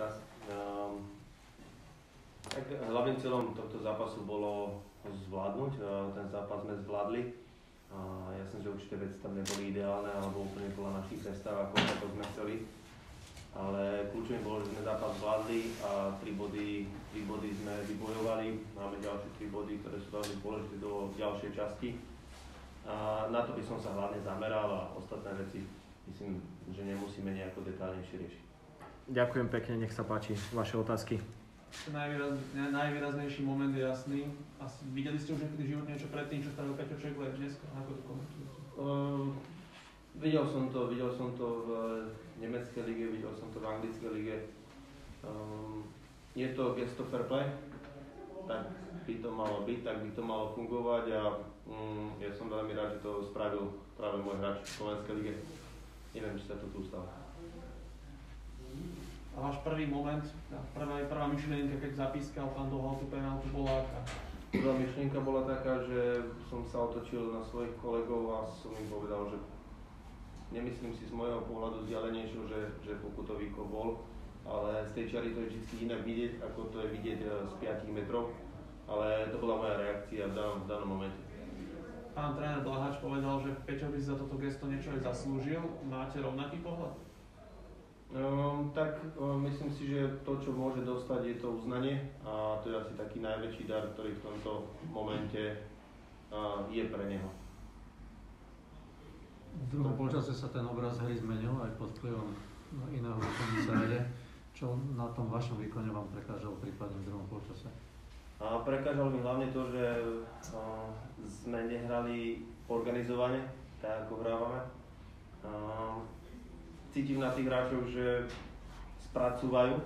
raz. Um, tak hlavným cieľom tohto zápasu bolo zvládnuť. Ten zápas sme zvládli. A ja som, že určité veci tam neboli ideálne alebo úplne podľa našich predstav, ako to sme chceli. Ale kľúčom bolo, že sme zápas zvládli a tri body, tri body sme vybojovali. Máme ďalšie tri body, ktoré sú veľmi dôležité do ďalšej časti. A na to by som sa hlavne zameral a ostatné veci myslím, že nemusíme nejako detálnejšie riešiť. Ďakujem pekne, nech sa páči vaše otázky. Najvýraz, najvýraznejší moment je jasný. Asi videli ste už niekedy život niečo predtým, čo spravil Peťo Čegler dnes? Ako to komentujete? Uh, videl som to, videl som to v nemeckej lige, videl som to v anglickej lige. Um, je to gesto fair play, tak by to malo byť, tak by to malo fungovať a um, ja som veľmi rád, že to spravil práve môj hráč v Slovenskej lige. Neviem, či sa to tu stalo. A váš prvý moment, prvá, prvá myšlienka, keď zapískal pán Dohal tú penáltu, bola aká? Prvá myšlienka bola taká, že som sa otočil na svojich kolegov a som im povedal, že nemyslím si z môjho pohľadu vzdialenejšieho, že, že pokutový bol, ale z tej čiary to je vždy inak vidieť, ako to je vidieť e, z 5 metrov, ale to bola moja reakcia v danom, v danom momente. Pán tréner Blahač povedal, že Peťo by za toto gesto niečo aj zaslúžil. Máte rovnaký pohľad? Um, tak um, myslím si, že to, čo môže dostať, je to uznanie a to je asi taký najväčší dar, ktorý v tomto momente uh, je pre neho. V druhom polčase sa ten obraz hry zmenil aj pod vplyvom iného výkonu Čo na tom vašom výkone vám prekážalo prípadne v druhom polčase? A prekážalo mi hlavne to, že uh, sme nehrali organizovane, tak ako hrávame. Uh, cítim na tých hráčoch, že spracúvajú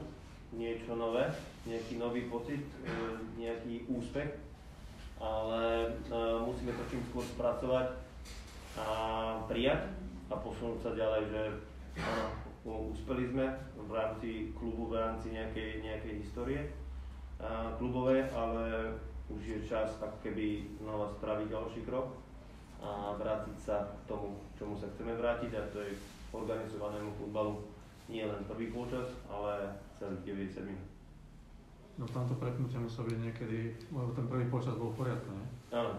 niečo nové, nejaký nový pocit, e, nejaký úspech, ale e, musíme to čím skôr spracovať a prijať a posunúť sa ďalej, že áno, úspeli sme v rámci klubu, v rámci nejakej, nejakej histórie klubové, ale už je čas ako keby znova spraviť ďalší krok a sa k tomu, čomu sa chceme vrátiť a to je organizovanému futbalu nie len prvý polčas, ale celých 90 minút. No tamto prepnutie muselo byť niekedy, lebo ten prvý počas bol v poriadku, nie? Áno.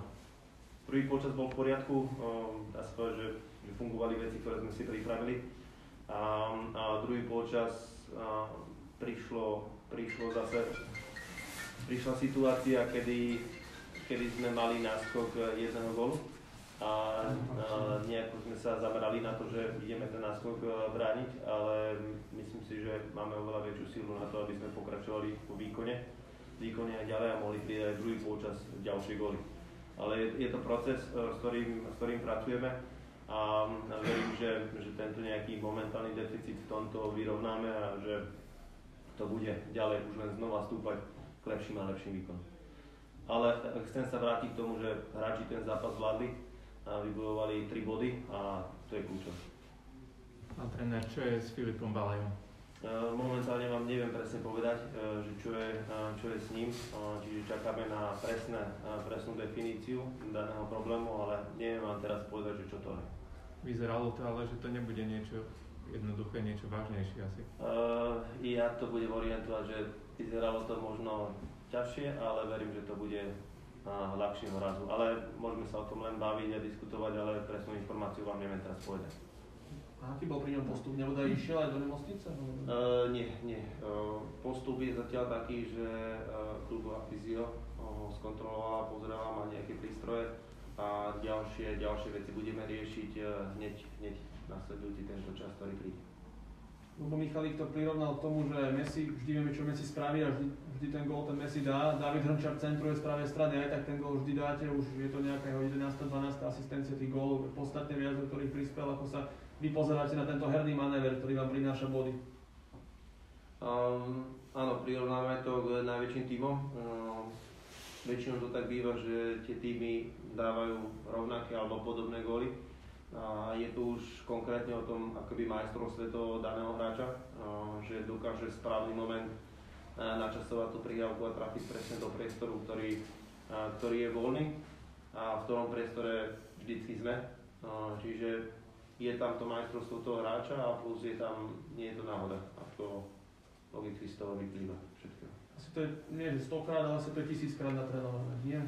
Prvý počas bol v poriadku, um, dá sa povedať, že, že fungovali veci, ktoré sme si pripravili. A, a druhý počas a, prišlo, prišlo zase, prišla situácia, kedy, kedy sme mali náskok jedného golu a, a nejako sme sa zamerali na to, že ideme ten náskok e, brániť, ale myslím si, že máme oveľa väčšiu silu na to, aby sme pokračovali po výkone, výkone aj ďalej a mohli pridať druhý polčas ďalšie góly. Ale je, je to proces, e, s ktorým, s ktorým pracujeme a verím, že, že tento nejaký momentálny deficit v tomto vyrovnáme a že to bude ďalej už len znova stúpať k lepším a lepším výkonom. Ale chcem sa vrátiť k tomu, že hráči ten zápas zvládli, a vybojovali 3 body a to je kľúčové. Pán tréner, čo je s Filipom Balajom? E, momentálne vám neviem presne povedať, e, že čo je, e, čo je s ním, čiže čakáme na presné, presnú definíciu daného problému, ale neviem vám teraz povedať, že čo to je. Vyzeralo to ale, že to nebude niečo jednoduché, niečo vážnejšie asi. Uh, ja to budem orientovať, že vyzeralo to možno ťažšie, ale verím, že to bude a ľahšieho razu. Ale môžeme sa o tom len baviť a diskutovať, ale presnú informáciu vám neviem teraz povedať. A aký bol pri ňom postup? Nebude išiel aj do nemocnice? Uh, nie, nie. Uh, postup je zatiaľ taký, že uh, klubová fyzio ho skontrolovala, pozerala, má nejaké prístroje a ďalšie, ďalšie veci budeme riešiť uh, hneď, hneď nasledujúci tento čas, ktorý príde. Lubo Michalík to prirovnal tomu, že Messi, vždy vieme, čo Messi spraví a vždy, vždy ten gól ten Messi dá. David Hrnčar centruje z pravej strany, aj tak ten gól vždy dáte, už je to nejaká jeho 11. 12. asistencia tých gólov, podstatne viac, do ktorých prispel, ako sa vy pozeráte na tento herný manéver, ktorý vám prináša body. Um, áno, prirovnáme to k najväčším týmom. Um, väčšinou to tak býva, že tie týmy dávajú rovnaké alebo podobné góly a je to už konkrétne o tom akoby majstrovstve toho daného hráča, že dokáže správny moment načasovať tú prihrávku a trafiť presne do priestoru, ktorý, ktorý je voľný a v ktorom priestore vždycky sme. Čiže je tam to majstrovstvo toho hráča a plus je tam, nie je to náhoda, ako logicky z toho vyplýva všetko. Asi to je, nie že stokrát, ale asi to je tisíckrát natrénované, nie?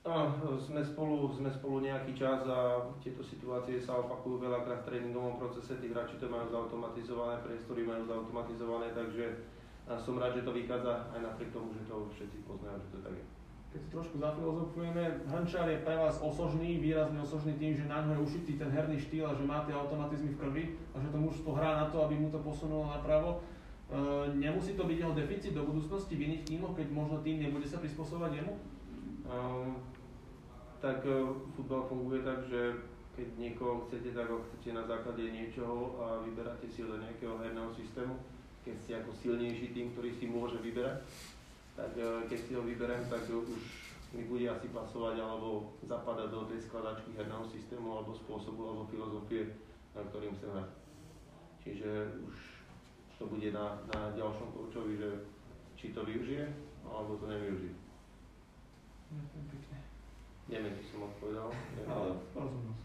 Sme spolu, sme spolu nejaký čas a tieto situácie sa opakujú veľakrát v tréningovom procese, tí hráči to majú zautomatizované, priestory majú zautomatizované, takže som rád, že to vychádza aj napriek tomu, že to všetci poznajú, že to tak je. Keď trošku zafilozofujeme, Hrnčar je pre vás osožný, výrazne osožný tým, že na ňo je ušitý ten herný štýl a že má tie automatizmy v krvi a že to mužstvo hrá na to, aby mu to posunulo napravo. E, nemusí to byť jeho deficit do budúcnosti v iných tímoch, keď možno tým nebude sa prispôsobovať jemu? Um, tak uh, futbal funguje tak, že keď niekoho chcete, tak ho chcete na základe niečoho a vyberáte si do nejakého herného systému. Keď ste ako silnejší tým, ktorý si môže vyberať, tak uh, keď si ho vyberiem, tak už mi bude asi pasovať alebo zapadať do tej skladačky herného systému alebo spôsobu alebo filozofie, na ktorým chcem hrať. Čiže už to bude na, na ďalšom koučovi, že či to využije alebo to nevyužije. Ďakujem pekne. Neviem, či som odpovedal. Ale rozumiem.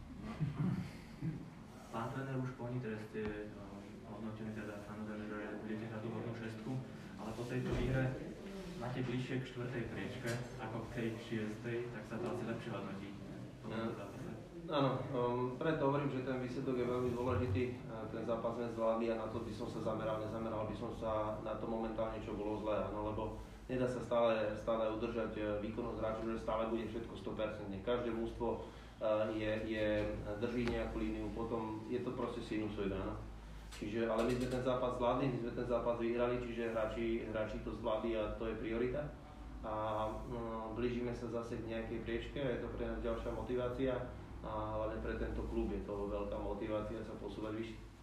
Pán tréner, už po teraz ste uh, hodnotili teda samozrejme, že budete hrať tú hornú šestku, ale po tejto výhre máte bližšie k štvrtej priečke ako k tej šiestej, tak sa to asi lepšie hodnotí zápase. Áno, um, preto hovorím, že ten výsledok je veľmi dôležitý. Ten zápas sme zvládli a na to by som sa zameral. Nezameral by som sa na to momentálne, čo bolo zlé, áno, lebo nedá sa stále, stále udržať uh, výkonnosť hráčov, že stále bude všetko 100%. Každé mústvo uh, je, je, drží nejakú líniu, potom je to proste sinusoida. No? Čiže, ale my sme ten zápas zvládli, my sme ten zápas vyhrali, čiže hráči, hráči to zvládli a to je priorita. A no, blížime sa zase k nejakej priečke, je to pre nás ďalšia motivácia a hlavne pre tento klub je to veľká motivácia sa posúvať vyššie.